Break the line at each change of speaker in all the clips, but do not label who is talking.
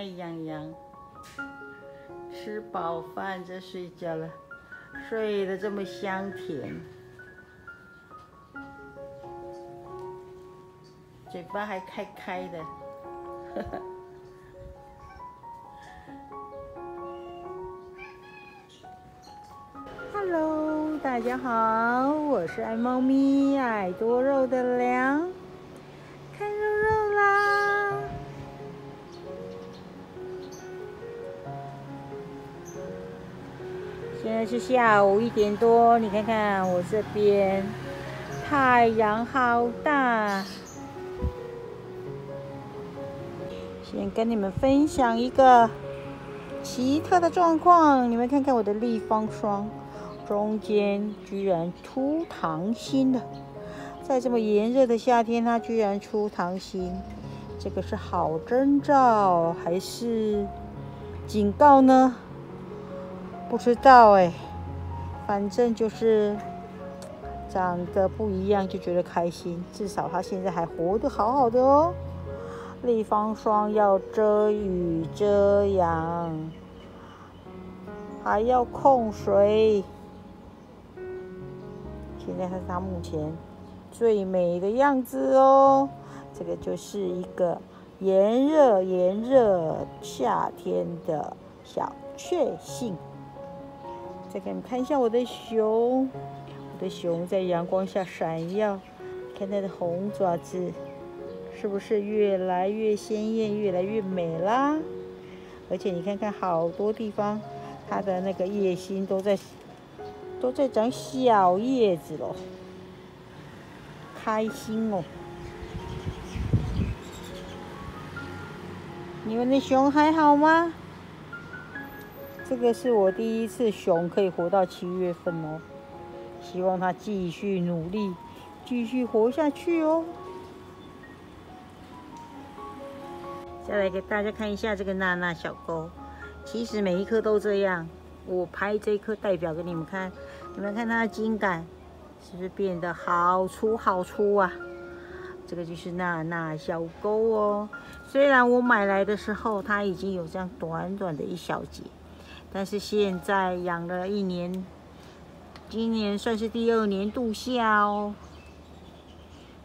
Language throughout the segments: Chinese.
爱洋洋，吃饱饭在睡觉了，睡得这么香甜，嘴巴还开开的，呵呵。Hello，大家好，我是爱猫咪、爱多肉的凉，现在是下午一点多，你看看我这边太阳好大。先跟你们分享一个奇特的状况，你们看看我的立方霜。中间居然出糖心了，在这么炎热的夏天，它居然出糖心，这个是好征兆还是警告呢？不知道哎，反正就是长得不一样，就觉得开心。至少它现在还活得好好的哦。立方霜要遮雨遮阳，还要控水。现在是它目前最美的样子哦，这个就是一个炎热炎热夏天的小确幸。再给你们看一下我的熊，我的熊在阳光下闪耀，看它的红爪子，是不是越来越鲜艳，越来越美啦？而且你看看好多地方，它的那个叶心都在。都在长小叶子喽，开心哦！你们的熊还好吗？这个是我第一次熊可以活到七月份哦，希望它继续努力，继续活下去哦。再来给大家看一下这个娜娜小沟，其实每一颗都这样。我拍这颗代表给你们看，你们看它的茎杆是不是变得好粗好粗啊？这个就是娜娜小沟哦。虽然我买来的时候它已经有这样短短的一小节，但是现在养了一年，今年算是第二年度夏哦，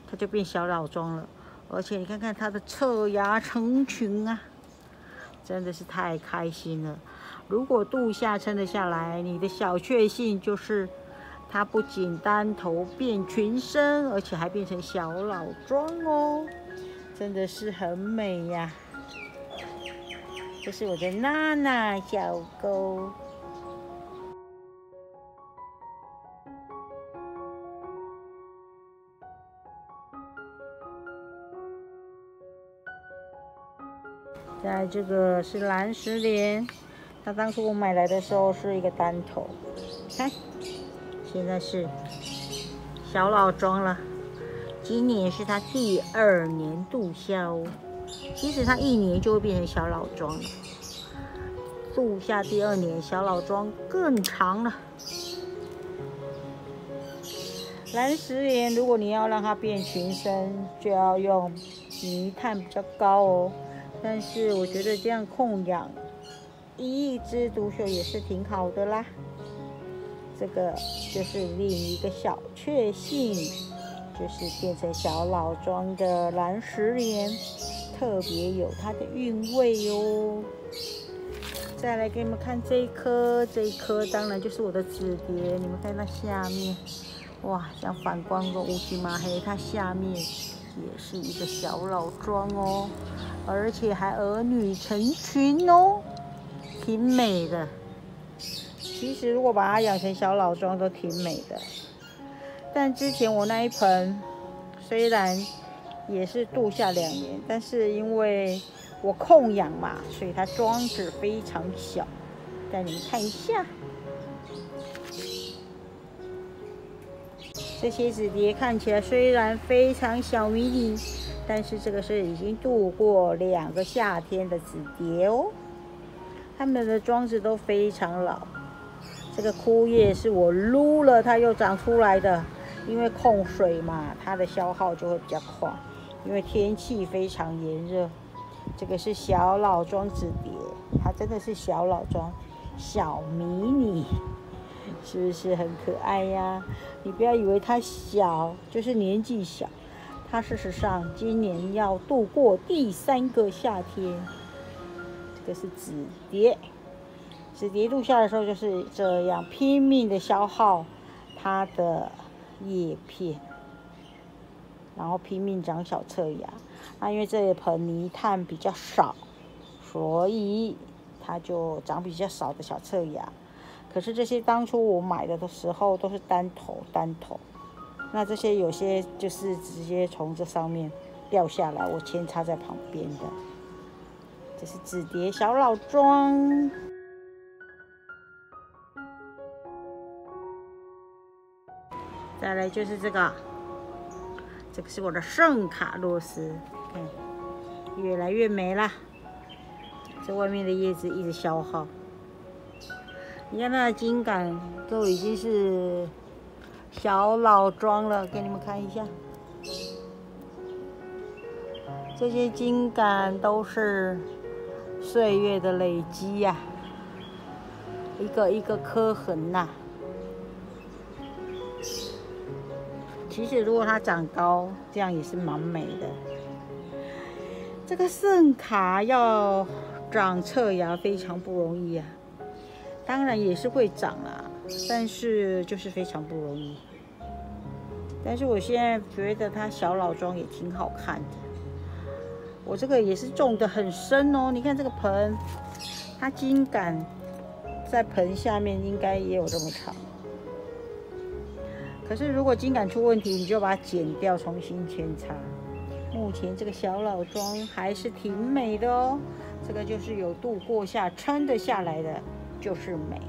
它就变小老桩了。而且你看看它的侧芽成群啊，真的是太开心了。如果度夏撑得下来，你的小确幸就是，它不仅单头变群生，而且还变成小老桩哦，真的是很美呀。这是我的娜娜小狗。在这个是蓝石莲。它当初我买来的时候是一个单头，看，现在是小老桩了。今年是它第二年度销哦，其实它一年就会变成小老桩了。度夏第二年，小老桩更长了。蓝石莲，如果你要让它变群生，就要用泥炭比较高哦。但是我觉得这样控养。一枝独秀也是挺好的啦，这个就是另一个小确幸，就是变成小老桩的蓝石莲，特别有它的韵味哟。再来给你们看这一颗，这一颗当然就是我的紫蝶，你们看它下面，哇，像反光的乌漆嘛黑，它下面也是一个小老桩哦，而且还儿女成群哦。挺美的，其实如果把它养成小老桩都挺美的。但之前我那一盆虽然也是度夏两年，但是因为我控养嘛，所以它桩子非常小。带你们看一下，这些紫蝶看起来虽然非常小迷你，但是这个是已经度过两个夏天的紫蝶哦。它们的桩子都非常老，这个枯叶是我撸了它又长出来的，因为控水嘛，它的消耗就会比较快。因为天气非常炎热，这个是小老庄紫蝶，它真的是小老庄，小迷你，是不是很可爱呀？你不要以为它小，就是年纪小，它事实上今年要度过第三个夏天。这个是紫蝶，紫蝶度夏的时候就是这样拼命的消耗它的叶片。然后拼命长小侧芽，那因为这一盆泥炭比较少，所以它就长比较少的小侧芽。可是这些当初我买的的时候都是单头单头，那这些有些就是直接从这上面掉下来，我扦插在旁边的。这是紫蝶小老庄，再来就是这个。这个是我的圣卡洛斯，看，越来越美了。这外面的叶子一直消耗，你看它的茎杆都已经是小老桩了，给你们看一下。这些茎杆都是岁月的累积呀，一个一个刻痕呐。其实如果它长高，这样也是蛮美的。这个圣卡要长侧芽非常不容易啊，当然也是会长啦，但是就是非常不容易。但是我现在觉得它小老桩也挺好看的。我这个也是种的很深哦，你看这个盆，它茎杆在盆下面应该也有这么长。可是如果茎杆出问题，你就把它剪掉，重新扦插。目前这个小老桩还是挺美的哦，这个就是有度过夏，撑得下来的，就是美。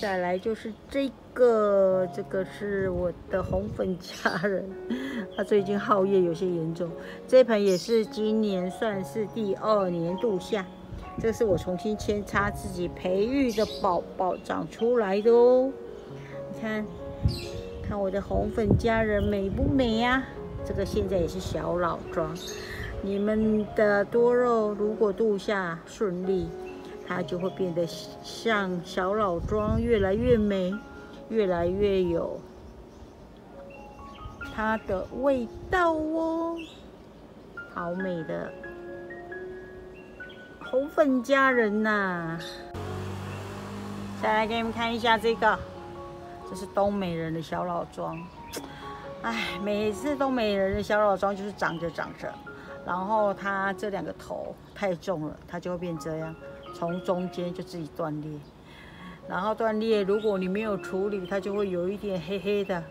再来就是这个，这个是我的红粉佳人，它最近耗叶有些严重。这盆也是今年算是第二年度夏，这是我重新扦插自己培育的宝宝长出来的哦，你看。看我的红粉佳人美不美呀？这个现在也是小老桩。你们的多肉如果度夏顺利，它就会变得像小老桩，越来越美，越来越有它的味道哦。好美的红粉佳人呐！再来给你们看一下这个。这是东美人的小老桩，哎，每次东美人的小老桩就是长着长着，然后它这两个头太重了，它就会变这样，从中间就自己断裂，然后断裂，如果你没有处理，它就会有一点黑黑的，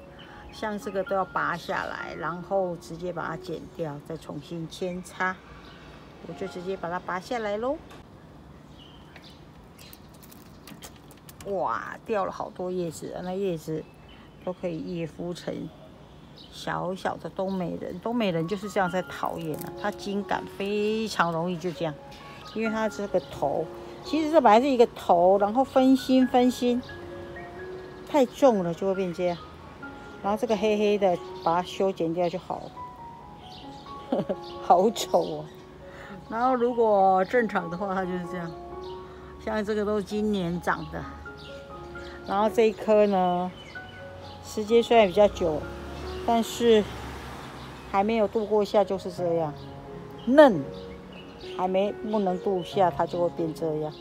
像这个都要拔下来，然后直接把它剪掉，再重新扦插，我就直接把它拔下来喽。哇，掉了好多叶子，那叶子都可以叶孵成小小的东美人。东美人就是这样在讨厌啊，它茎杆非常容易就这样，因为它这个头，其实这本来是一个头，然后分心分心，太重了就会变这样。然后这个黑黑的，把它修剪掉就好了，好丑哦。然后如果正常的话，它就是这样，像这个都是今年长的。然后这一颗呢，时间虽然比较久，但是还没有度过夏就是这样嫩，还没不能度夏，它就会变这样。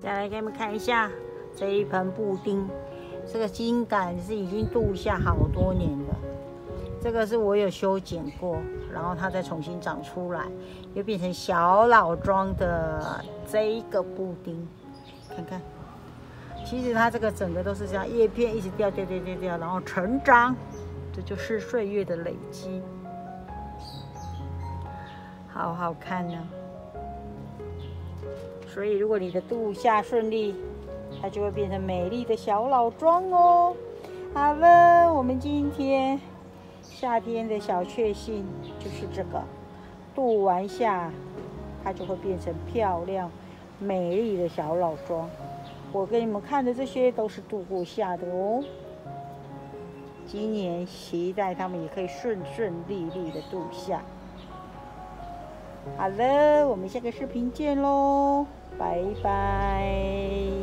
再来给你们看一下这一盆布丁，这个茎杆是已经度夏好多年了。这个是我有修剪过，然后它再重新长出来，又变成小老桩的这一个布丁，看看，其实它这个整个都是这样，叶片一直掉掉掉掉掉，然后成长，这就是岁月的累积，好好看呢。所以如果你的度夏顺利，它就会变成美丽的小老桩哦。好了，我们今天。夏天的小确幸就是这个，度完夏，它就会变成漂亮、美丽的小老桩。我给你们看的这些都是度过夏的哦。今年期待他们也可以顺顺利利的度夏。好了，我们下个视频见喽，拜拜。